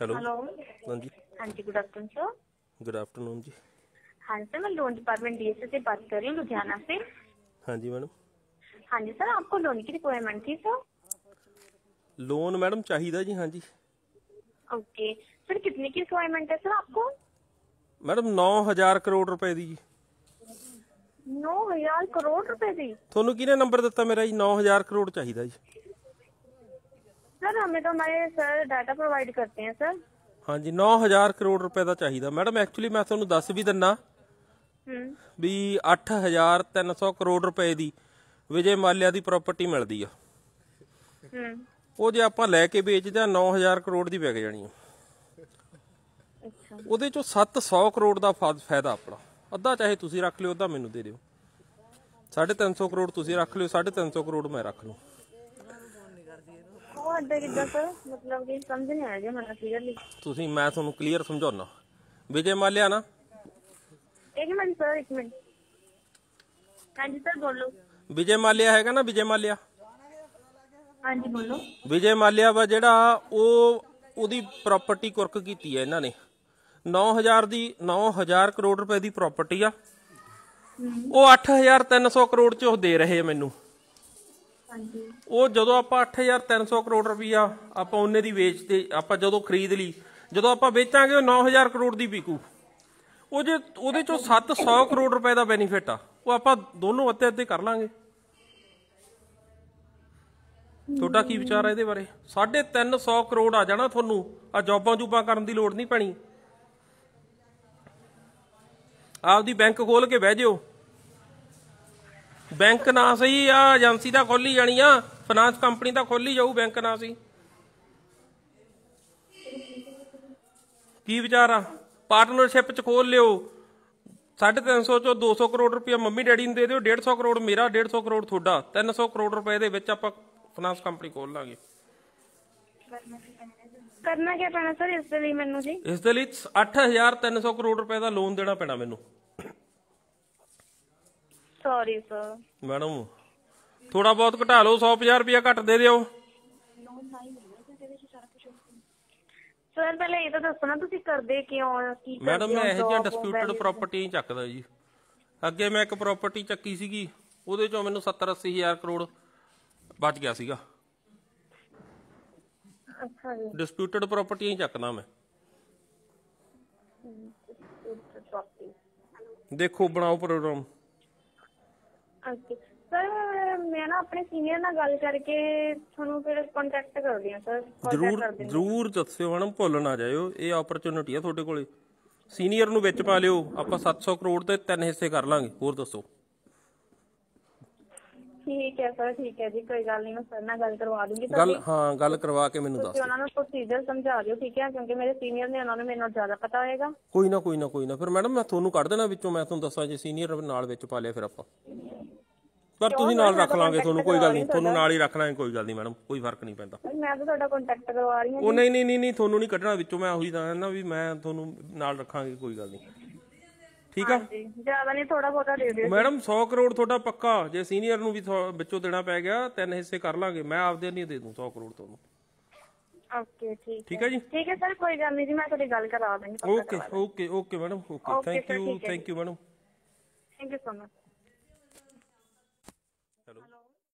Hello hello ਹਾਂਜੀ हाँ जी good afternoon sir good afternoon ਜੀ हाँ जी सर मैं लोन डिपार्टमेंट डीएसए से बात कर रही हूँ लुधियाना से ਹਾਂਜੀ ਮੈਡਮ हाँ जी सर आपको लोन की रिक्वायरमेंट थी सर ਲੋਨ ਮੈਡਮ ਚਾਹੀਦਾ ਜੀ ਹਾਂਜੀ ओके सर कितने की रिक्वायरमेंट है सर आपको ਮੈਡਮ 9000 ਕਰੋੜ ਰੁਪਏ ਦੀ ਜੀ नौ हजार करोड़ रुपए दी ਤੁਹਾਨੂੰ ਕਿਹਨੇ ਨੰਬਰ ਦਿੱਤਾ ਮੇਰਾ ਜੀ 9000 ਕਰੋੜ ਚਾਹੀਦਾ ਜੀ सर हमें तो हमारे सर डाटा प्रोवाइड करते हैं सर ਹਾਂਜੀ 9000 ਕਰੋੜ ਰੁਪਏ ਦਾ ਚਾਹੀਦਾ ਮੈਡਮ ਐਕਚੁਅਲੀ ਮੈਂ ਤੁਹਾਨੂੰ ਦੱਸ ਵੀ ਦਿੰਨਾ हम्म ਵੀ 8300 ਕਰੋੜ ਰੁਪਏ ਦੀ ਵਿਜੇ ਮਾਲਿਆ ਦੀ ਪ੍ਰਾਪਰਟੀ ਮਿਲਦੀ ਆ हम्म ਉਹ ਜੇ ਆਪਾਂ ਲੈ ਕੇ ਵੇਚਦੇ ਆ 9000 ਕਰੋੜ ਦੀ ਵਿਕ ਜਾਣੀ ਆ अच्छा ਉਹਦੇ ਚੋਂ 700 ਕਰੋੜ ਦਾ ਫਾ- ਫਾਇਦਾ ਆਪਣਾ ਅੱਧਾ ਚਾਹੇ ਤੁਸੀਂ ਰੱਖ ਲਿਓ ਅੱਧਾ ਮੈਨੂੰ ਦੇ ਦਿਓ 350 ਕਰੋੜ ਤੁਸੀਂ ਰੱਖ ਲਿਓ 350 ਕਰੋੜ ਮੈਂ ਰੱਖ ਲੂੰ ਉਹ ਅੱਡੇ ਕਿੱਦਾਂ ਸਰ ਮਤਲਬ ਕਿ ਸਮਝ ਨਹੀਂ ਆਇਆ ਜੀ ਮੈਨੂੰ ਕਲੀਅਰਲੀ ਤੁਸੀਂ ਮੈਂ ਤੁਹਾਨੂੰ ਕਲੀਅਰ ਸਮਝਾਉਣਾ ਵਿਜੇ ਮਾਲਿਆ ਨਾ? ਇੱਕ ਮਿੰਟ ਸਰ ਇੱਕ ਮਿੰਟ। ਹਾਂਜੀ ਸਰ ਬੋਲੋ। ਵਿਜੇ ਮਾਲਿਆ ਹੈਗਾ ਨਾ ਵਿਜੇ ਮਾਲਿਆ? ਹਾਂਜੀ ਬੋਲੋ। ਵਿਜੇ ਮਾਲਿਆ ਵਾ ਜਿਹੜਾ ਉਹ ਉਹਦੀ ਪ੍ਰਾਪਰਟੀ ਕੁਰਕ ਕੀਤੀ ਹੈ ਇਹਨਾਂ ਨੇ। 9000 ਦੀ 9000 ਕਰੋੜ ਰੁਪਏ ਦੀ ਪ੍ਰਾਪਰਟੀ ਆ। ਉਹ 8300 ਕਰੋੜ ਚ ਉਹ ਦੇ ਰਹੇ ਆ ਮੈਨੂੰ। ਉਹ ਜਦੋਂ ਆਪਾਂ 8300 ਕਰੋੜ ਰੁਪਈਆ ਆਪਾਂ ਉਹਨੇ ਦੀ ਵੇਚ ਤੇ ਆਪਾਂ ਜਦੋਂ ਖਰੀਦ ਲਈ, ਜਦੋਂ ਆਪਾਂ ਵੇਚਾਂਗੇ ਉਹ 9000 ਕਰੋੜ ਦੀ ਵਿਕੂ। ਉਹ ਜੇ ਉਹਦੇ ਚੋਂ 700 ਕਰੋੜ ਰੁਪਏ ਦਾ ਬੈਨੀਫਿਟ ਆ, ਉਹ ਆਪਾਂ ਦੋਨੋਂ ਅੱਧੇ ਅੱਧੇ ਕਰ ਲਾਂਗੇ। ਤੁਹਾਡਾ ਕੀ ਵਿਚਾਰ ਹੈ ਇਹਦੇ ਬਾਰੇ? 350 ਕਰੋੜ ਆ ਜਾਣਾ ਤੁਹਾਨੂੰ, ਆ ਜੌਬਾਂ ਜੂਬਾਂ ਕਰਨ ਦੀ ਲੋੜ ਨਹੀਂ ਪੈਣੀ। ਆਪਦੀ ਬੈਂਕ ਖੋਲ ਕੇ ਬਹਿ ਜਿਓ। ਬੈਂਕ ਨਾ ਸਹੀ ਆ ਏਜੰਸੀ ਦਾ ਖੋਲੀ ਜਾਣੀ ਆ ਫਾਈਨਾਂਸ ਕੰਪਨੀ ਦਾ ਖੋਲੀ ਜਾਊ ਬੈਂਕ ਨਾ ਸਹੀ। ਕੀ ਵਿਚਾਰ ਆ? ਪਾਰਟਨਰਸ਼ਿਪ ਚ ਖੋਲ ਲਿਓ। 350 ਚੋਂ 200 ਕਰੋੜ ਰੁਪਇਆ ਮੰਮੀ ਡੈਡੀ ਨੂੰ ਦੇ ਦਿਓ 150 ਕਰੋੜ ਮੇਰਾ 150 ਕਰੋੜ ਤੁਹਾਡਾ 300 ਕਰੋੜ ਰੁਪਏ ਦੇ ਵਿੱਚ ਆਪਾਂ ਫਾਈਨਾਂਸ ਕੰਪਨੀ ਖੋਲ ਲਾਂਗੇ। ਕਰਨਾ ਕੀ ਪੈਣਾ ਸਰ ਇਸ ਦੇ ਲਈ ਮੈਨੂੰ ਜੀ? ਇਸ ਦੇ ਲਈ 8300 ਕਰੋੜ ਰੁਪਏ ਦਾ ਲੋਨ ਦੇਣਾ ਪੈਣਾ ਮੈਨੂੰ। ਸੌਰੀ ਸਰ ਮੈਡਮ ਥੋੜਾ ਬਹੁਤ ਘਟਾ ਲਓ 150 ਰੁਪਇਆ ਘੱਟ ਦੇ ਦਿਓ। ਸਰ ਪਹਿਲੇ ਇਹ ਤਾਂ ਦੱਸੋ ਨਾ ਤੁਸੀਂ ਕਰਦੇ ਕਿਉਂ ਹੋ? ਕੀ ਕਰਦੇ ਮੈਡਮ ਮੈਂ ਹੋ? ਇਹੋ ਜਿਹੀਆਂ ਡਿਸਪਿਊਟਡ ਪ੍ਰਾਪਰਟੀ ਚੱਕਦਾ ਜੀ। ਅੱਗੇ ਮੈਂ ਇੱਕ ਪ੍ਰਾਪਰਟੀ ਚੱਕੀ ਸੀਗੀ ਉਹਦੇ ਚੋਂ ਮੈਨੂੰ 70 80 ਹਜ਼ਾਰ ਕਰੋੜ ਬਚ ਗਿਆ ਸੀਗਾ। ਅੱਛਾ ਜੀ। ਡਿਸਪਿਊਟਡ ਪ੍ਰਾਪਰਟੀ ਨਹੀਂ ਚੱਕਦਾ ਮੈਂ। ਦੇਖੋ ਬਣਾਓ ਪ੍ਰੋਗਰਾਮ ਓਕੇ ਸਰ ਮੈਂ ਨਾ ਆਪਣੇ ਸੀਨੀਅਰ ਨਾਲ ਗੱਲ ਕਰਕੇ ਤੁਹਾਨੂੰ ਫਿਰ ਕੰਟੈਕਟ ਕਰਦੀ ਹਾਂ ਸਰ। ਜਰੂਰ ਜਰੂਰ ਦੱਸਿਓ ਮੈਡਮ ਭੁੱਲ ਨਾ ਜਾਇਓ। ਇਹ ਓਪਰਚੁਨਿਟੀ ਆ ਤੁਹਾਡੇ ਕੋਲੇ। ਸੀਨੀਅਰ ਨੂੰ ਵਿੱਚ ਪਾ ਲਿਓ। ਆਪਾਂ 700 ਕਰੋੜ ਦੇ ਤਿੰਨ ਹਿੱਸੇ ਕਰ ਲਾਂਗੇ। ਹੋਰ ਦੱਸੋ। ਠੀਕ ਹੈ ਸਰ ਠੀਕ ਹੈ ਜੀ ਕੋਈ ਗੱਲ ਨਹੀਂ ਮੈਂ ਸਰ ਨਾਲ ਗੱਲ ਕਰਵਾ ਦੂੰਗੀ ਗੱਲ ਹਾਂ ਗੱਲ ਕਰਵਾ ਕੇ ਮੈਨੂੰ ਦੱਸ ਤੁਸੀਂ ਉਹਨਾਂ ਨੂੰ ਪ੍ਰੋਸੀਜਰ ਸਮਝਾ ਦਿਓ ਠੀਕ ਹੈ? ਕਿਉਂਕਿ ਮੇਰੇ ਸੀਨੀਅਰ ਨੇ ਉਹਨਾਂ ਨੂੰ ਮੇਰੇ ਨਾਲ ਜ਼ਿਆਦਾ ਪਤਾ ਹੋਏਗਾ। ਕੋਈ ਨਾ ਕੋਈ ਨਾ ਕੋਈ ਨਾ। ਫਿਰ ਮੈਡਮ ਮੈਂ ਤੁਹਾਨੂੰ ਕੱਢ ਦੇਣਾ ਵਿੱਚੋਂ ਮੈਂ ਤੁਹਾਨੂੰ ਦੱਸਾਂ ਜੇ ਸੀਨੀਅਰ ਨਾਲ ਵਿੱਚ ਪਾ ਲਿਆ ਫਿਰ ਆਪਾਂ। ਪਰ ਤੁਸੀਂ ਨਾਲ ਰੱਖ ਲਾਂਗੇ ਤੁਹਾਨੂੰ ਕੋਈ ਗੱਲ ਨਹੀਂ। ਤੁਹਾਨੂੰ ਨਾਲ ਹੀ ਰੱਖ ਲਾਂਗੇ ਕੋਈ ਗੱਲ ਨਹੀਂ ਮੈਡਮ ਕੋਈ ਫ਼ਰਕ ਨਹੀਂ ਪੈਂਦਾ। ਸਰ, ਮੈਂ ਤਾਂ ਤੁਹਾਡਾ ਕੰਟੈਕਟ ਕਰਵਾ ਰਹੀ ਹਾਂ ਉਹ ਨਹੀਂ ਨਹੀਂ ਨਹੀਂ ਨਹੀਂ ਤੁਹਾਨੂੰ ਨਹੀਂ ਕੱਢਣਾ ਵਿੱਚੋਂ ਮੈਂ ਉਹੀ ਤਾਂ ਨਾ ਵੀ ਮੈਂ ਤੁਹਾਨੂੰ ਨਾਲ ਰੱਖਾਂਗੇ ਕੋਈ ਗੱਲ ਨਹੀਂ। ਠੀਕ ਆ? ਜੀ ਜ਼ਿਆਦਾ ਨਹੀਂ ਥੋੜਾ ਬਹੁਤਾ ਦੇ ਦਿਓ ਮੈਡਮ 100 ਕਰੋੜ ਤੁਹਾਡਾ ਪੱਕਾ। ਜੇ ਸੀਨੀਅਰ ਨੂੰ ਵੀ ਥੋ- ਵਿੱਚੋਂ ਦੇਣਾ ਪੈ ਗਿਆ ਤਿੰਨ ਹਿੱਸੇ ਕਰ ਲਾਂਗੇ। ਮੈਂ ਆਪਦੇ ਨਹੀਂ ਦੇ ਦੂੰ 100 ਕਰੋੜ ਤੁਹਾਨੂੰ। ਓਕੇ ਠੀਕ ਠੀਕ ਹੈ। ਜੀ? ਠੀਕ ਹੈ ਸਰ ਕੋਈ ਗੱਲ ਨਹੀਂ ਜੀ ਮੈਂ ਤੁਹਾਡੀ ਗੱਲ ਕਰਾ ਦਾਂਗੀ okay okay okay madam okay. Thank you thank you madam. Thank you so much